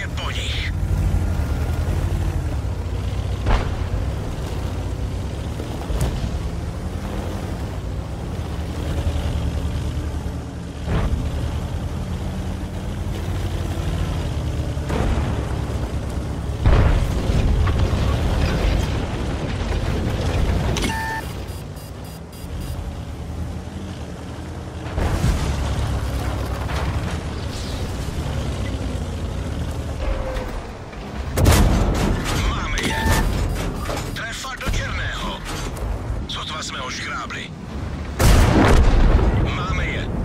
dead body. Jsme ho škrábli. Máme je.